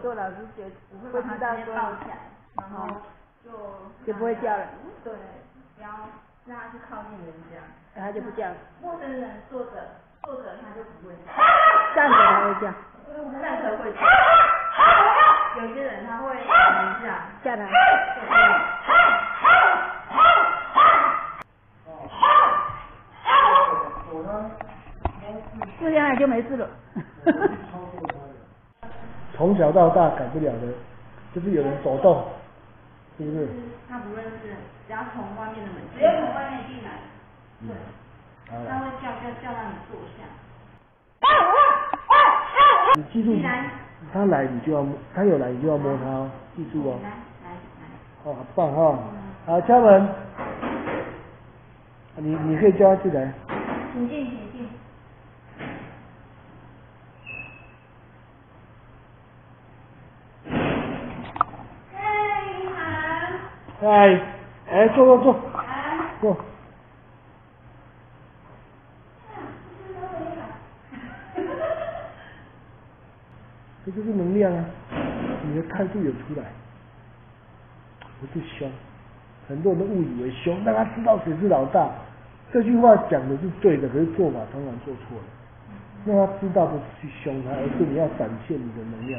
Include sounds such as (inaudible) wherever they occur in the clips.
可以做做老师觉不知道说抱起来，然后就就不会叫了，对，不要让它去靠近人家。然后就不叫了，陌生人坐着坐着它就不会叫，(laughs) 站着才会叫，站着会叫。有些人他会等 (laughs) 一下，下来。这 (laughs) 样就没事了。从小到大改不了的，就是有人走动，是不是？他不认识，只要从外面的门，只要从外面进来，对，他会叫叫叫让你坐下。你记住，他来你就要摸，他有来你就要摸他哦，记住哦。来来来，哦，好棒哈、好，敲门。你你可以叫他进来。请进请进。嗨，你哎。哎，坐坐坐。坐。这就是能量啊！你的态度有出来，不是凶。很多人都误以为凶，让他知道谁是老大。这句话讲的是对的，可是做法当然做错了。让他知道不是去凶他，而是你要展现你的能量。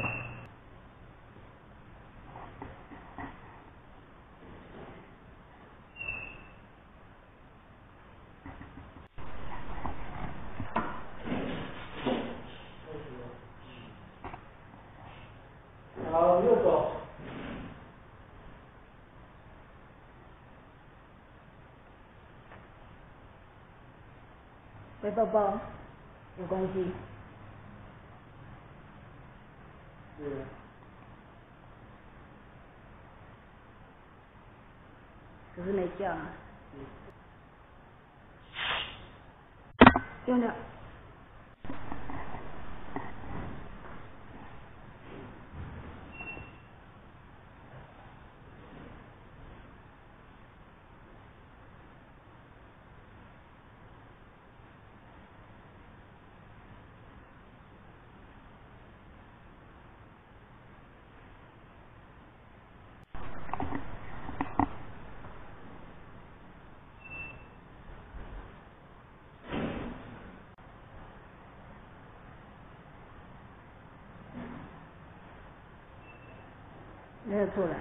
背包包有关系，对。只是没叫啊。用掉。没有出来，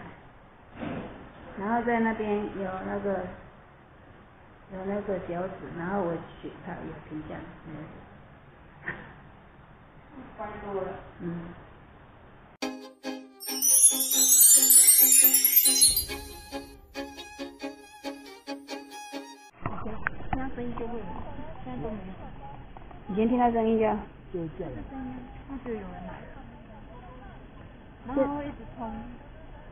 然后在那边有那个有那个脚趾，然后我血它有停下来，没有关多了。嗯。那声音就会有，现在都没有。以前听到声音就就是这样。那就有人来了，然后会一直冲。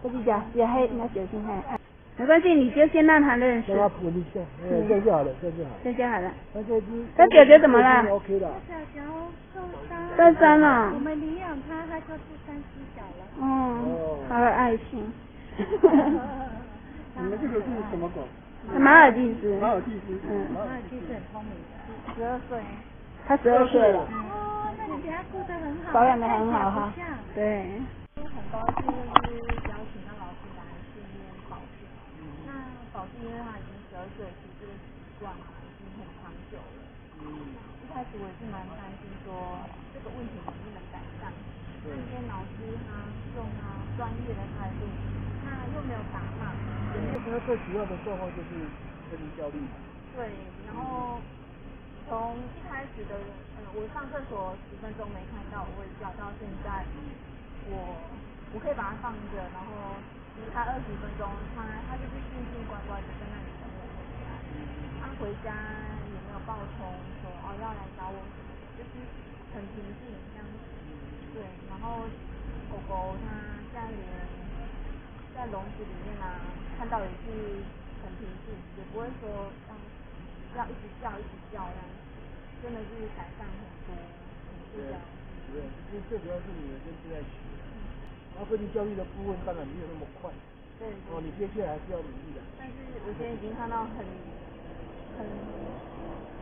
不是讲也黑，你要小心黑。哎没关系，你就先让他认识让，他稳一下，哎，这样就好了，这样就好了。这就好了。那这只。那姐姐怎么了。小脚受伤，受伤了我，们领养它，它就是三只脚了。嗯哦，好有爱心。(laughs) 你们这个是什么狗？马尔济斯，马尔济斯。嗯马尔济斯很聪明的。十二岁，他十二岁了，哦，那你给他顾得很好，保养的很好哈。对，很高兴就是邀请到老师来训练宝剑。那宝剑因为他已经十二岁，其实这个习惯啊已经很长久了。一开始我也是蛮担心说这个问题能不能改善。那今天老师他用他专业的态度，他又没有打骂，也没有他最主要的状况就是分离焦虑。对，然后从一开始的，嗯，我上厕所十分钟没看到我会叫，到现在我我可以把它放着，然后离开二十分钟，他他就是静静乖乖的在那里等我回家。他回家也没有暴冲说哦要来找我，就是很平静这样子。对，然后狗狗它现在连在笼子里面啊，看到也是很平静，也不会说像要一直叫一直叫这样，真的是改善很多，很不一样。对，因为最主要是你们跟正在学，然后分离焦虑的部分当然没有那么快，对。哦，你接下来还是要努力的。但是我现在已经看到很很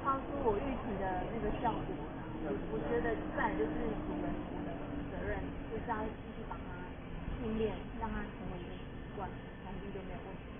超出我预期的那个效果。我我觉得自然就是主人我的责任，就是要继续把它训练，让它成为一个习惯，环境就没有问题。